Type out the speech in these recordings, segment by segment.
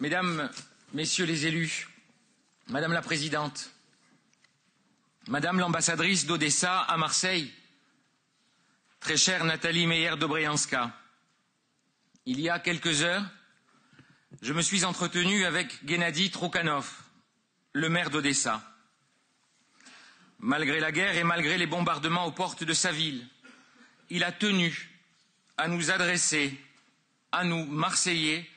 Mesdames, Messieurs les élus, Madame la Présidente, Madame l'ambassadrice d'Odessa à Marseille, très chère Nathalie Meyer-Dobrianska, il y a quelques heures, je me suis entretenu avec Gennady Troukhanov, le maire d'Odessa. Malgré la guerre et malgré les bombardements aux portes de sa ville, il a tenu à nous adresser, à nous, Marseillais,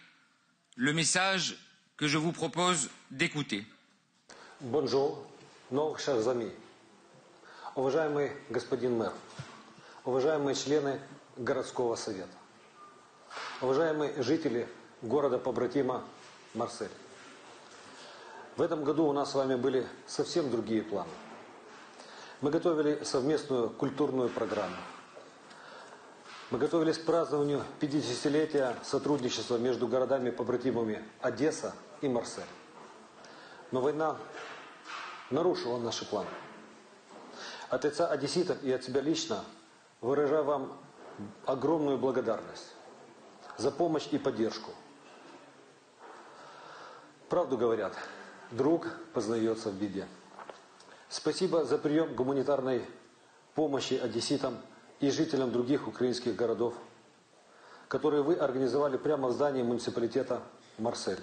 le message que je vous propose d'écouter. Бонжур, новых шахзами. Уважаемый господин мэр, уважаемые члены городского совета, уважаемые жители города-побратима Марсель. В этом году у нас с вами были совсем другие планы. Мы готовили совместную культурную программу. Мы готовились к празднованию 50-летия сотрудничества между городами-побратимами Одесса и Марсель. Но война нарушила наши планы. От лица одесситов и от себя лично выражаю вам огромную благодарность за помощь и поддержку. Правду говорят, друг познается в беде. Спасибо за прием гуманитарной помощи одесситам и жителям других украинских городов, которые вы организовали прямо в здании муниципалитета Марсель.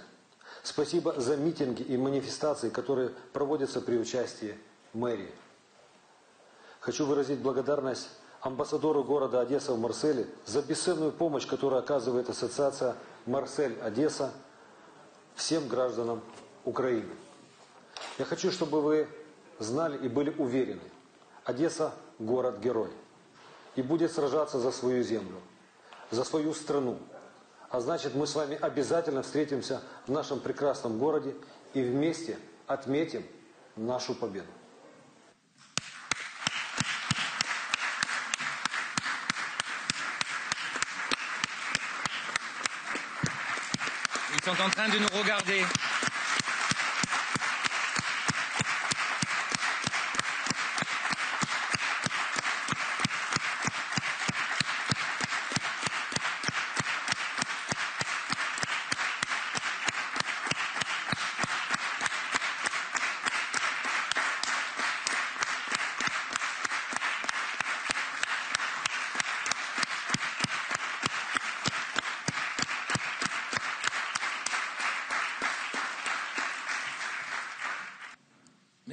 Спасибо за митинги и манифестации, которые проводятся при участии мэрии. Хочу выразить благодарность амбассадору города Одесса в Марселе за бесценную помощь, которую оказывает ассоциация Марсель-Одесса всем гражданам Украины. Я хочу, чтобы вы знали и были уверены, Одесса – город-герой и будет сражаться за свою землю, за свою страну. А значит, мы с вами обязательно встретимся в нашем прекрасном городе и вместе отметим нашу победу. Ils sont en train de nous regarder.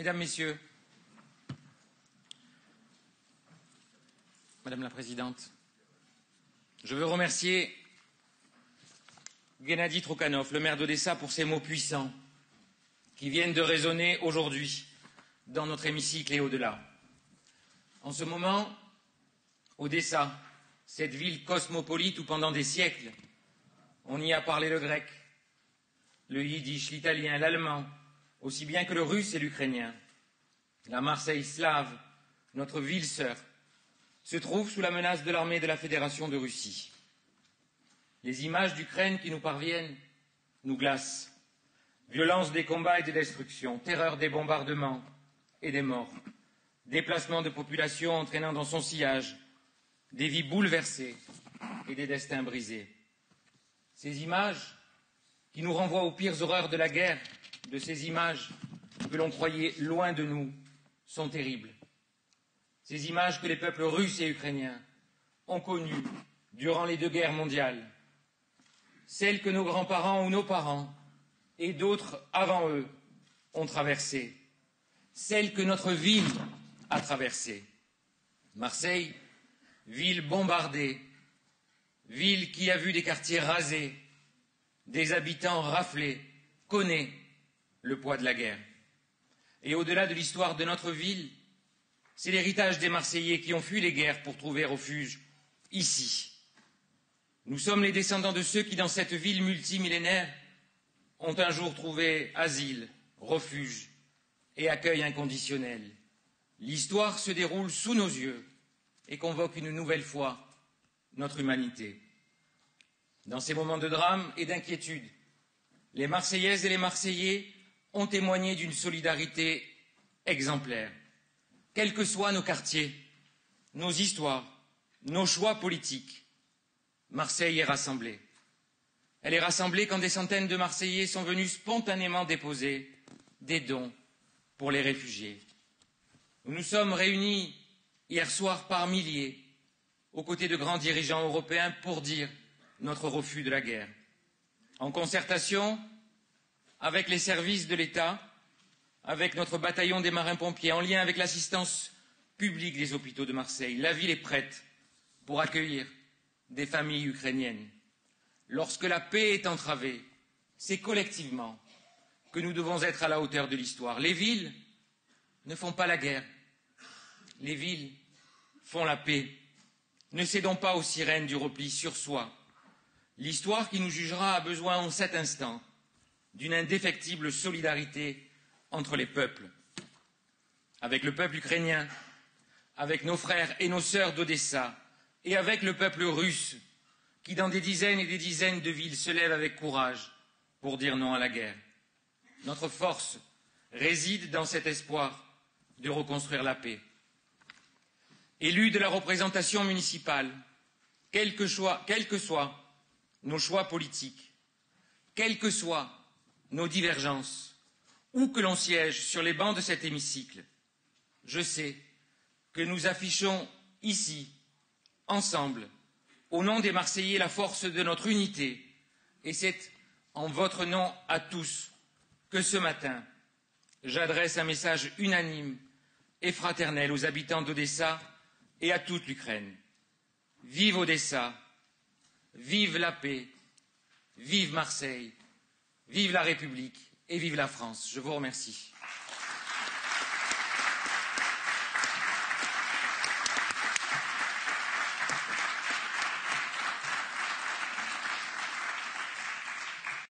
Mesdames, Messieurs, Madame la Présidente, je veux remercier Gennady Troukhanov, le maire d'Odessa, pour ces mots puissants qui viennent de résonner aujourd'hui dans notre hémicycle et au-delà. En ce moment, Odessa, cette ville cosmopolite où pendant des siècles on y a parlé le grec, le yiddish, l'italien, l'allemand, aussi bien que le russe et l'ukrainien. La Marseille slave, notre ville sœur, se trouve sous la menace de l'armée de la Fédération de Russie. Les images d'Ukraine qui nous parviennent nous glacent. Violence des combats et des destructions, terreur des bombardements et des morts, déplacement de populations entraînant dans son sillage des vies bouleversées et des destins brisés. Ces images qui nous renvoient aux pires horreurs de la guerre de ces images que l'on croyait loin de nous sont terribles. Ces images que les peuples russes et ukrainiens ont connues durant les deux guerres mondiales, celles que nos grands-parents ou nos parents et d'autres avant eux ont traversées, celles que notre ville a traversées. Marseille, ville bombardée, ville qui a vu des quartiers rasés, des habitants raflés, connaît le poids de la guerre. Et au-delà de l'histoire de notre ville, c'est l'héritage des Marseillais qui ont fui les guerres pour trouver refuge ici. Nous sommes les descendants de ceux qui, dans cette ville multimillénaire, ont un jour trouvé asile, refuge et accueil inconditionnel. L'histoire se déroule sous nos yeux et convoque une nouvelle fois notre humanité. Dans ces moments de drame et d'inquiétude, les Marseillaises et les Marseillais ont témoigné d'une solidarité exemplaire. Quels que soient nos quartiers, nos histoires, nos choix politiques, Marseille est rassemblée. Elle est rassemblée quand des centaines de Marseillais sont venus spontanément déposer des dons pour les réfugiés. Nous nous sommes réunis hier soir par milliers aux côtés de grands dirigeants européens pour dire notre refus de la guerre. En concertation avec les services de l'État, avec notre bataillon des marins-pompiers, en lien avec l'assistance publique des hôpitaux de Marseille, la ville est prête pour accueillir des familles ukrainiennes. Lorsque la paix est entravée, c'est collectivement que nous devons être à la hauteur de l'histoire. Les villes ne font pas la guerre. Les villes font la paix. Ne cédons pas aux sirènes du repli sur soi. L'histoire qui nous jugera a besoin en cet instant d'une indéfectible solidarité entre les peuples. Avec le peuple ukrainien, avec nos frères et nos sœurs d'Odessa et avec le peuple russe qui, dans des dizaines et des dizaines de villes, se lève avec courage pour dire non à la guerre. Notre force réside dans cet espoir de reconstruire la paix. Élus de la représentation municipale, quels que, quels soient nos choix politiques, quelles que soient nos divergences, où que l'on siège sur les bancs de cet hémicycle, je sais que nous affichons ici, ensemble, au nom des Marseillais, la force de notre unité, et c'est en votre nom à tous que ce matin, j'adresse un message unanime et fraternel aux habitants d'Odessa et à toute l'Ukraine. Vive Odessa, vive la paix, vive Marseille, vive la République et vive la France. Je vous remercie.